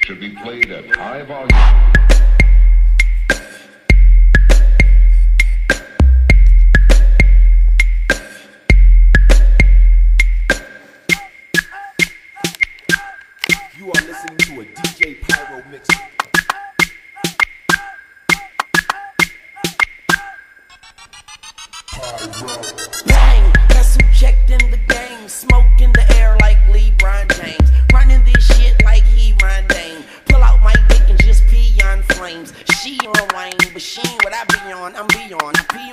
should be played at high volume. You are listening to a DJ Pyro mix. Pyro. Bang, guess who checked in the game? Smoke in the air. Lil Wayne, what I be on. I'm beyond. I be